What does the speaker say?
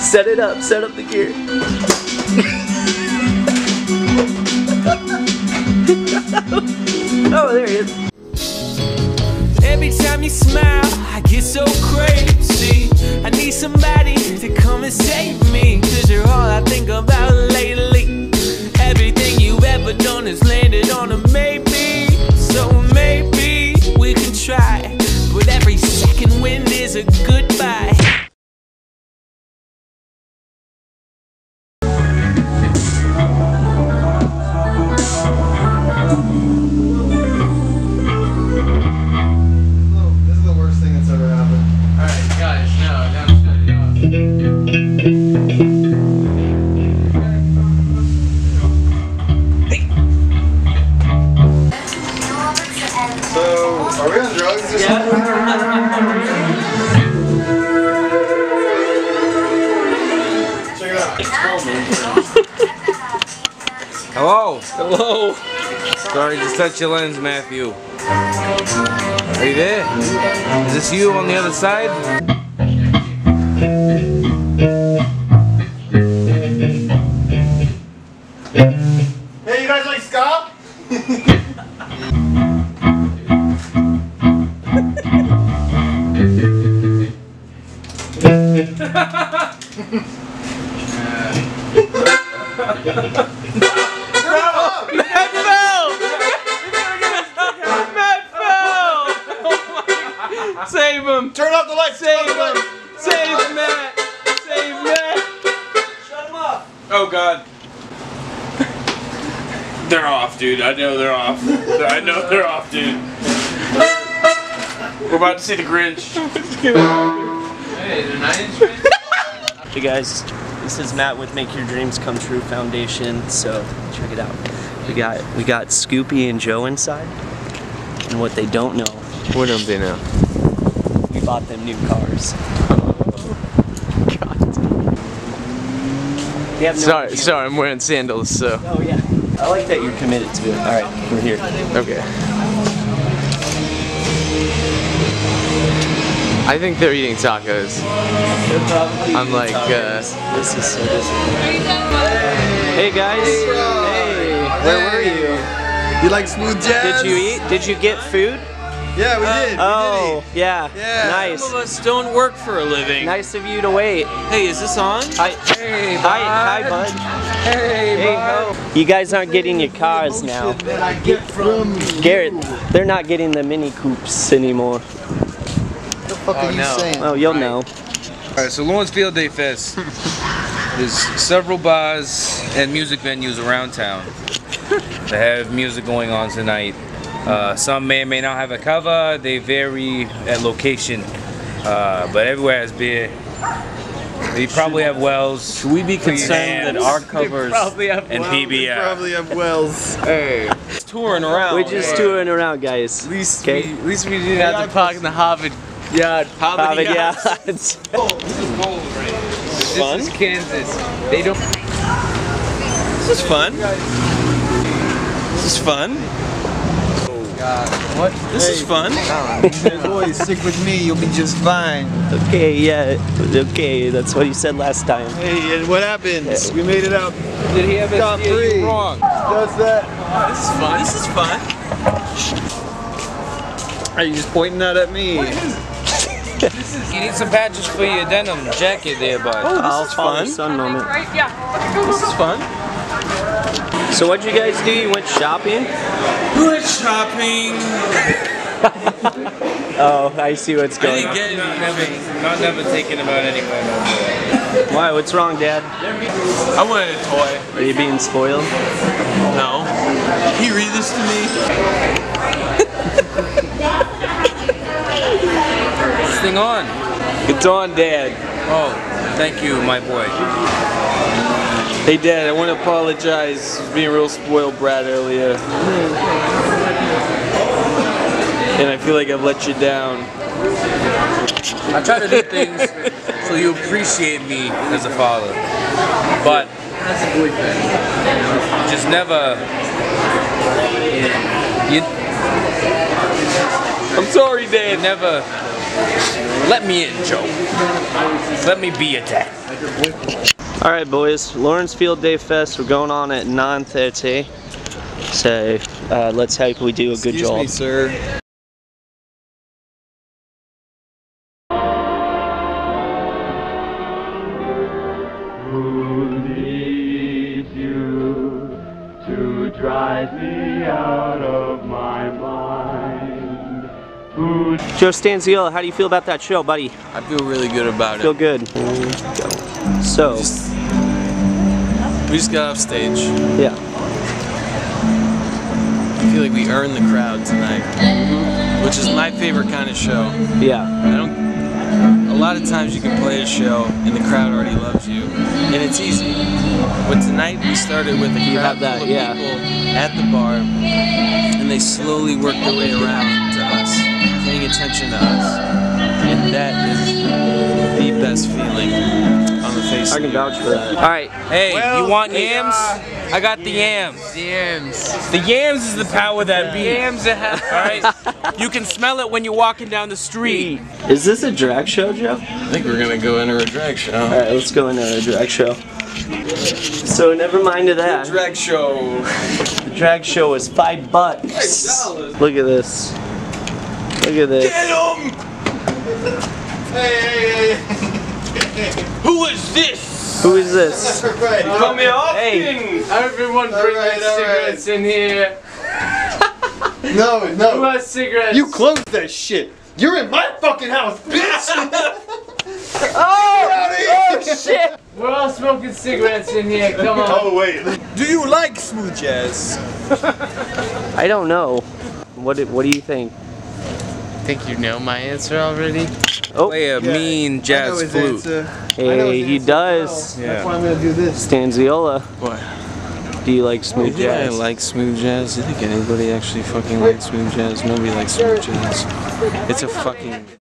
Set it up, set up the gear. oh, there he is. Every time you smile, I get so crazy. I need somebody to come and save me. Cause you're all I think about lately. Check. Hello. Hello. Sorry to touch your lens, Matthew. Are you there? Is this you on the other side? Hey, you guys like ska? Matt fell! Matt fell! Save him! Turn off the lights. Save him! Save Matt! Save Matt! Shut him off! Oh God. They're off, dude. I know they're off. I know they're off, dude. We're about to see the Grinch. hey, the Hey guys, this is Matt with Make Your Dreams Come True Foundation. So check it out. We got we got Scoopy and Joe inside. And what they don't know, What don't they know? we bought them new cars. God. No Sorry, idea. sorry, I'm wearing sandals, so. Oh yeah. I like that you're committed to it. Alright, we're here. Okay. I think they're eating tacos. I'm like, uh, This is so disappointing. Hey guys. Hey, where were you? You like smooth jazz? Did you eat? Did you get food? Yeah, we did. We Oh, yeah. Yeah. Nice. Some of us don't work for a living. Nice of you to wait. Hey, is this on? Hi. Hey, Hi, hi, bud. Hey, Hey, ho. You guys aren't getting your cars now. That I get from Garrett, they're not getting the mini coupes anymore. What the fuck are you no. saying? Oh, you'll know. Alright, so Lawrence Field Day Fest. There's several bars and music venues around town that have music going on tonight. Uh, some may or may not have a cover. They vary at location, uh, but everywhere has beer. They probably have wells. Should we be concerned that our covers and PBR. Probably have wells. Hey, touring around. We're just touring around, guys. At least, we, at least we didn't have to park in the Harvard yard. Harvard, Harvard, yeah. Oh, this is gold, right? This Fun? is Kansas. They don't. This is fun. This is fun. Oh, God. What? This is fun. boys, stick with me. You'll be just fine. Okay, yeah. Okay, that's what you said last time. Hey, and what happens? We made it out. Did he have Top it? Yeah, three. wrong. Does that? This is fun. This is fun. Are you just pointing that at me? You need some patches for your denim jacket there, bud. Oh, this is fun. fun. Sun moment. Right, yeah. This is fun. So what'd you guys do? You went shopping? Went shopping. Oh, I see what's I going didn't on. get never, not never thinking about anywhere no. Why? What's wrong, Dad? I wanted a toy. Are you being spoiled? No. Can you read this to me? thing on. It's on, Dad. Oh, thank you, my boy. Hey, Dad, I want to apologize for being a real spoiled brat earlier. And I feel like I've let you down. I try to do things so you appreciate me as a father. But just never You, I'm sorry, Dad. Never let me in, Joe. Let me be a dad. All right, boys. Lawrence Field Day Fest. We're going on at 9:30. So uh, let's hope we do a good Excuse job. me, sir. Who needs you to drive me out of my mind? Who Joe Stanziola, how do you feel about that show, buddy? I feel really good about Feel it. Feel good. So, We just got off stage. yeah. I feel like we earned the crowd tonight, which is my favorite kind of show. Yeah. I don't. A lot of times you can play a show and the crowd already loves you, and it's easy. But tonight we started with a You crowd have that, full of yeah. people at the bar, and they slowly worked their way around paying attention to us, and that is the best feeling on the face. I can vouch for that. All right. Hey, you want yams? I got the yams. Yams. The yams is the power that be. Yams. All right. You can smell it when you're walking down the street. Is this a drag show, Joe? I think we're gonna go into a drag show. All right, let's go into a drag show. So never mind to that. Drag show. The drag show is five bucks. Look at this. Look at this. Who is this? Who is this? Right. Come here often. Hey, Everyone bring Alright, their cigarettes in here. No, Who no. has cigarettes? You closed that shit. You're in my fucking house, bitch. oh, oh shit! We're all smoking cigarettes in here. Come on. oh wait. Do you like smooth jazz? I don't know. What do, What do you think? Think you know my answer already? Oh. Play a mean jazz flute. Hey, he does. Yeah. That's why I'm gonna do this. Stanziola. What? Do you like smooth Yeah, I like smooth jazz. You think anybody actually fucking likes smooth jazz? Nobody likes smooth jazz. It's a fucking.